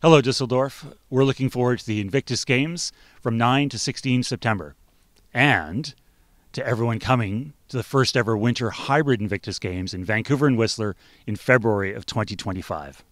Hello, Dusseldorf. We're looking forward to the Invictus Games from 9 to 16 September. And to everyone coming to the first ever winter hybrid Invictus Games in Vancouver and Whistler in February of 2025.